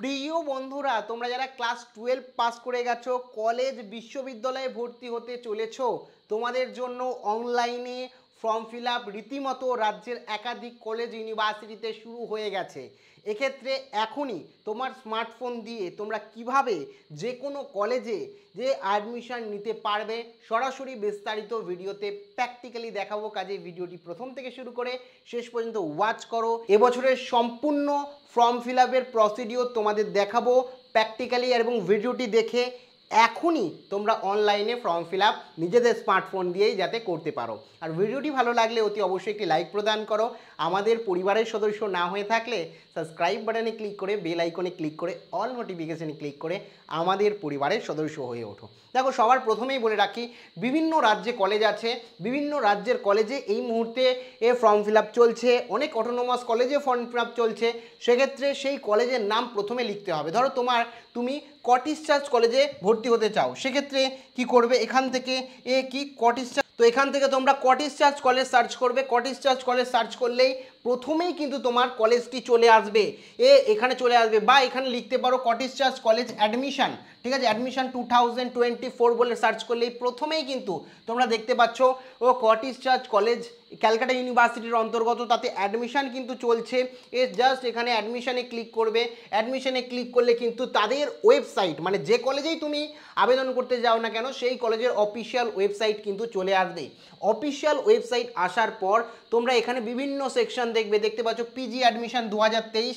প্রিয় বন্ধুরা, তোমরা যারা ক্লাস টুয়েলভ পাস করে গেছো কলেজ বিশ্ববিদ্যালয়ে ভর্তি হতে চলেছো, তোমাদের জন্য অনলাইনে ফর্ম ফিল আপ রীতিমতো রাজ্যের একাধিক কলেজ ইউনিভার্সিটিতে শুরু হয়ে গেছে। এক্ষেত্রে এখনই তোমার স্মার্টফোন দিয়ে তোমরা কীভাবে যে কোনো কলেজে যে অ্যাডমিশন নিতে পারবে, সরাসরি বিস্তারিত ভিডিওতে প্র্যাকটিক্যালি দেখাবো। কাজে ভিডিওটি প্রথম থেকে শুরু করে শেষ পর্যন্ত ওয়াচ করো। এবছরের সম্পূর্ণ ফর্ম ফিল আপের প্রসিডিওর তোমাদের দেখাবো। প্র্যাকটিক্যালি এবং ভিডিওটি দেখে এখনই তোমরা অনলাইনে ফর্ম ফিল আপ নিজেদের স্মার্টফোন দিয়েই যাতে করতে পারো। আর ভিডিওটি ভালো লাগলে অতি অবশ্যই একটি লাইক প্রদান করো। আমাদের পরিবারের সদস্য না হয়ে থাকলে সাবস্ক্রাইব বাটনে ক্লিক করে বেল আইকনে ক্লিক করে অল নোটিফিকেশানে ক্লিক করে আমাদের পরিবারের সদস্য হয়ে ওঠো। দেখো, সবার প্রথমেই বলে রাখি, বিভিন্ন রাজ্যে কলেজ আছে, বিভিন্ন রাজ্যের কলেজে এই মুহূর্তে এ ফর্ম ফিল আপ চলছে, অনেক অটোনোমাস কলেজে ফর্ম ফিল আপ চলছে। সেক্ষেত্রে সেই কলেজের নাম প্রথমে লিখতে হবে। ধরো তোমার, তুমি কটিস চার্চ কলেজে ভর্তি হতে চাও, সেক্ষেত্রে কি করবে এখান থেকে? এ কি কটিস চার্চ? তো এখান থেকে তোমরা কটিস চার্চ কলেজ সার্চ করবে। কটিস চার্চ কলেজ সার্চ করলেই প্রথমেই কিন্তু তোমার কলেজটি চলে আসবে। এ এখানে চলে আসবে বা এখানে লিখতে পারো কটিস চার্চ কলেজ অ্যাডমিশন। ঠিক আছে? Admission two thousand twenty four বলে সার্চ করলেই প্রথমেই কিন্তু তোমরা দেখতে পাচ্ছ, ও কটিস চার্চ কলেজ ক্যালকাটা ইউনিভার্সিটির অন্তর্গত তাতে অ্যাডমিশান কিন্তু চলছে। এ জাস্ট এখানে অ্যাডমিশানে ক্লিক করবে। অ্যাডমিশানে ক্লিক করলে কিন্তু তাদের ওয়েবসাইট মানে যে কলেজেই তুমি আবেদন করতে যাও না কেন, সেই কলেজের অফিসিয়াল ওয়েবসাইট কিন্তু চলে আসবে। অফিসিয়াল ওয়েবসাইট আসার পর তোমরা এখানে বিভিন্ন সেকশন দেখবে। দেখতে পাচ্ছ পিজি অ্যাডমিশান দু হাজার তেইশ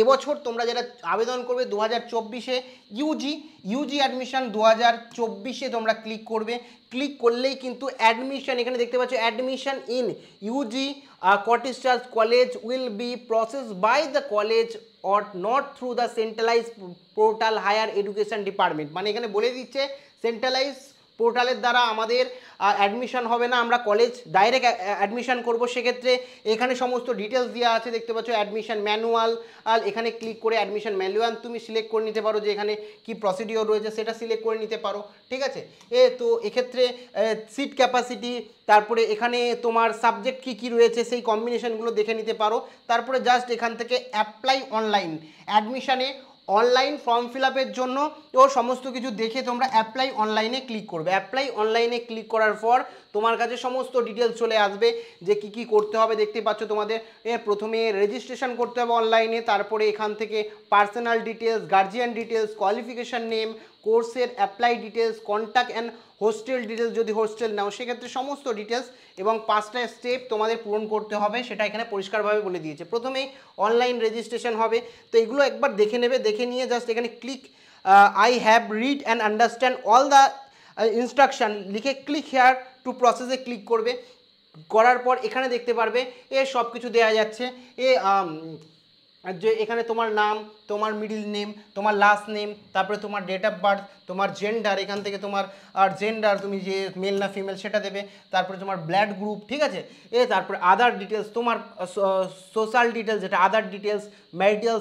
এবছর তোমরা যারা আবেদন করবে দু হাজার চব্বিশে ইউজি ইউজি অ্যাডমিশন দু হাজার চব্বিশে তোমরা ক্লিক করবে। ক্লিক করলেই কিন্তু অ্যাডমিশন এখানে দেখতে পাচ্ছ admission in UG Scottish church college will be process by the college or not through the centralize portal higher education department মানে এখানে বলে দিচ্ছে সেন্ট্রালাইজ পোর্টালের দ্বারা আমাদের অ্যাডমিশন হবে না, আমরা কলেজ ডাইরেক্ট অ্যাডমিশন করব। সেক্ষেত্রে এখানে সমস্ত ডিটেলস দেওয়া আছে, দেখতে পাচ্ছ অ্যাডমিশন ম্যানুয়াল আর এখানে ক্লিক করে অ্যাডমিশন ম্যানুয়াল তুমি সিলেক্ট করে নিতে পারো যে এখানে কি প্রসিডিওর রয়েছে, সেটা সিলেক্ট করে নিতে পারো, ঠিক আছে? এ, তো এক্ষেত্রে সিট ক্যাপাসিটি তারপরে এখানে তোমার সাবজেক্ট কী কী রয়েছে, সেই কম্বিনেশনগুলো দেখে নিতে পারো। তারপরে জাস্ট এখান থেকে অ্যাপ্লাই অনলাইন অ্যাডমিশানে অনলাইন ফর্ম ফিল জন্য ও সমস্ত কিছু দেখে তোমরা অ্যাপ্লাই অনলাইনে ক্লিক করবে। অ্যাপ্লাই অনলাইনে ক্লিক করার পর তোমার কাছে সমস্ত ডিটেলস চলে আসবে যে কি কি করতে হবে। দেখতে পাচ্ছ তোমাদের প্রথমে রেজিস্ট্রেশন করতে হবে অনলাইনে তারপরে এখান থেকে personal details guardian details qualification name কোর্সের apply details contact and hostel details যদি হোস্টেল নাও, সেক্ষেত্রে সমস্ত ডিটেলস এবং পাঁচটা স্টেপ তোমাদের পূরণ করতে হবে, সেটা এখানে পরিষ্কারভাবে বলে দিয়েছে। প্রথমেই অনলাইন রেজিস্ট্রেশন হবে। তো এগুলো একবার দেখে নেবে, দেখে নিয়ে জাস্ট এখানে click I have read and understand all the instruction লিখে ক্লিক হেয়ার টু প্রসেসে ক্লিক করবে। করার পর এখানে দেখতে পারবে, এ সব কিছু দেওয়া যাচ্ছে। এ যে এখানে তোমার নাম তোমার মিডিল নেম তোমার লাস্ট নেম তারপরে তোমার ডেট অফ বার্থ তোমার জেন্ডার এখান থেকে তোমার, আর জেন্ডার তুমি যে মেল না ফিমেল সেটা দেবে, তারপরে তোমার ব্লাড গ্রুপ ঠিক আছে? এ, তারপরে আদার ডিটেলস তোমার সোশ্যাল ডিটেলস যেটা আদার ডিটেলস ম্যারিটাল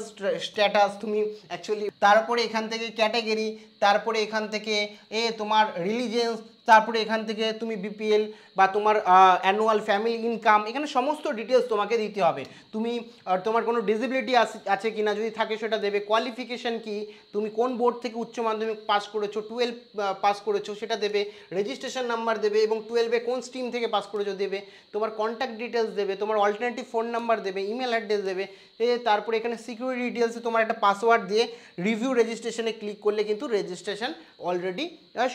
স্ট্যাটাস তুমি অ্যাকচুয়ালি তারপরে এখান থেকে ক্যাটাগরি তারপরে এখান থেকে, এ, তোমার রিলিজিয়ান্স তারপরে এখান থেকে তুমি বিপিএল বা তোমার অ্যানুয়াল ফ্যামিলি ইনকাম এখানে সমস্ত ডিটেলস তোমাকে দিতে হবে। তুমি তোমার কোনো ডিসেবিলিটি আছে কি না যদি থাকে সেটা দেবে। কোয়ালিফিকেশান কি? তুমি কোন বোর্ড থেকে উচ্চ মাধ্যমিক পাস করেছ? টুয়েলভ পাস করেছ, সেটা দেবে। রেজিস্ট্রেশন নাম্বার দেবে এবং টুয়েলভে কোন স্ট্রিম থেকে পাস করেছ দেবে। তোমার কন্ট্যাক্ট ডিটেলস দেবে, তোমার অল্টারনেটিভ ফোন নাম্বার দেবে ইমেল অ্যাড্রেস দেবে। তারপরে এখানে সিকিউরিটি ডিটেলসে তোমার একটা পাসওয়ার্ড দিয়ে রিভিউ রেজিস্ট্রেশনে ক্লিক করলে কিন্তু রেজিস্ট্রেশন অলরেডি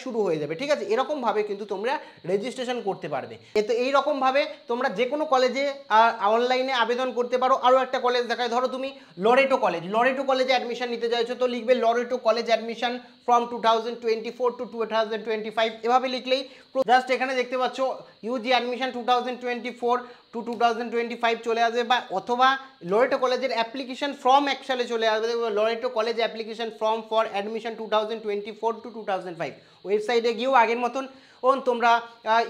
শুরু হয়ে যাবে। ঠিক আছে? এরকমভাবে কিন্তু তোমরা রেজিস্ট্রেশন করতে পারবে। তো এইরকমভাবে তোমরা যে কোনো কলেজে অনলাইনে আবেদন করতে পারো। আরও একটা কলেজ দেখায়। ধরো তুমি লরেটো কলেজ লরেটো কলেজে অ্যাডমিশন নিতে চাইছো তো লিখবে Loreto college admission from two thousand twenty four two thousand twenty five এভাবে লিখলেই জাস্ট এখানে দেখতে পাচ্ছ UG admission two thousand twenty four two two thousand twenty five চলে আসবে বা অথবা লরেটো কলেজের অ্যাপ্লিকেশন ফর্ম একসালে চলে আসবে। Loreto college application form for admission two thousand twenty four two thousand five ওয়েবসাইটে গিয়েও আগের মতন, ও তোমরা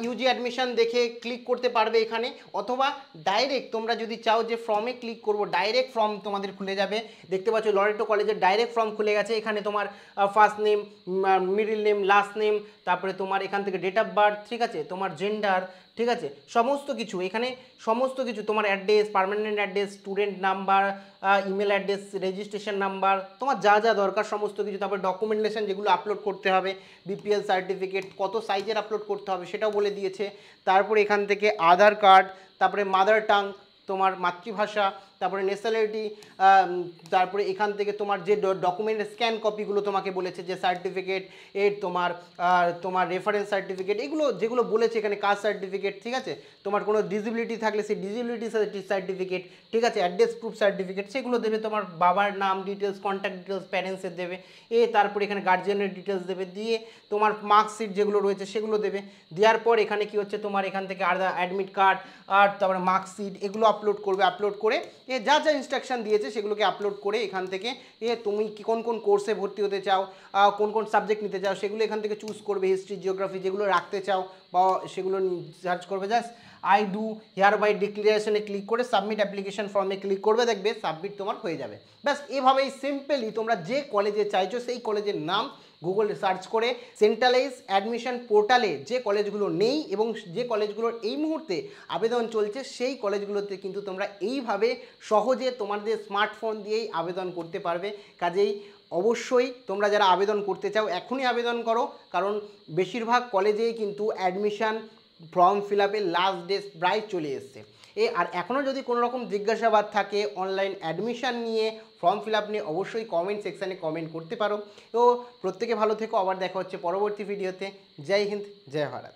ইউজি অ্যাডমিশন দেখে ক্লিক করতে পারবে এখানে। অথবা ডাইরেক্ট তোমরা যদি চাও যে ফর্মে ক্লিক করব ডাইরেক্ট ফর্ম তোমাদের খুলে যাবে। দেখতে পাচ্ছ লরেটো কলেজের ডাইরেক্ট ফর্ম খুলে গেছে। এখানে তোমার first name middle name last name তারপরে তোমার এখান থেকে ডেট অফ বার্থ ঠিক আছে? তোমার জেন্ডার ঠিক আছে? সমস্ত কিছু, এখানে সমস্ত কিছু, তোমার address permanent address student number email address registration number তোমার যা যা দরকার সমস্ত কিছু, তারপর ডকুমেন্টেশন যেগুলো আপলোড করতে হবে বিপিএল সার্টিফিকেট কত সাইজের আপলোড করতে হবে সেটাও বলে দিয়েছে। তারপরে এখান থেকে আধার কার্ড তারপরে মাদার টাং তোমার মাতৃভাষা তারপরে ন্যাশনালিটি তারপরে এখান থেকে তোমার যে ডকুমেন্ট স্ক্যান কপিগুলো তোমাকে বলেছে, যে সার্টিফিকেট এর তোমার তোমার রেফারেন্স সার্টিফিকেট এগুলো যেগুলো বলেছে এখানে কাস্ট সার্টিফিকেট ঠিক আছে? তোমার কোনো ডিসিবিলিটি থাকলে সেই ডিসিবিলিটি সার্টিফিকেট ঠিক আছে? অ্যাড্রেস প্রুফ সার্টিফিকেট সেগুলো দেবে তোমার বাবার নাম ডিটেলস কন্ট্যাক্ট ডিটেলস প্যারেন্টসের দেবে। এ তারপরে এখানে গার্জিয়ানের ডিটেলস দেবে। দিয়ে তোমার মার্কশিট যেগুলো রয়েছে সেগুলো দেবে। দেওয়ার পর এখানে কি হচ্ছে? তোমার এখান থেকে আর অ্যাডমিট কার্ড আর তারপরে মার্কশিট এগুলো আপলোড করবে। আপলোড করে এ যা যা ইনস্ট্রাকশন দিয়েছে সেগুলোকে আপলোড করে এখান থেকে এ তুমি কোন কোন কোর্সে ভর্তি হতে চাও কোন কোন সাবজেক্ট নিতে চাও, সেগুলো এখান থেকে চুজ করবে হিস্ট্রি জিওগ্রাফি যেগুলো রাখতে চাও বা সেগুলো সার্চ করবে just I do hereby ডিক্লারেশনে ক্লিক করে সাবমিট অ্যাপ্লিকেশন ফর্মে ক্লিক করবে, দেখবে সাবমিট তোমার হয়ে যাবে। ব্যাস, এভাবেই সিম্পলি তোমরা যে কলেজে চাইছো সেই কলেজের নাম গুগলে সার্চ করে সেন্ট্রালাইজ অ্যাডমিশন পোর্টালে যে কলেজগুলো নেই এবং যে কলেজগুলোর এই মুহূর্তে আবেদন চলছে, সেই কলেজগুলোতে কিন্তু তোমরা এইভাবে সহজে তোমাদের স্মার্টফোন দিয়েই আবেদন করতে পারবে। কাজেই অবশ্যই তোমরা যারা আবেদন করতে চাও, এখনই আবেদন করো। কারণ বেশিরভাগ কলেজেই কিন্তু অ্যাডমিশন ফর্ম ফিল আপের লাস্ট ডে প্রায় চলে এসছে। এ, আর এখনও যদি কোনো রকম জিজ্ঞাসাবাদ থাকে, অনলাইন অ্যাডমিশন নিয়ে ফর্ম ফিল আপ নিয়ে অবশ্যই কমেন্ট সেকশানে কমেন্ট করতে পারো। তো প্রত্যেকে ভালো থেকো, আবার দেখা হচ্ছে পরবর্তী ভিডিওতে জয় হিন্দ, জয় ভারত।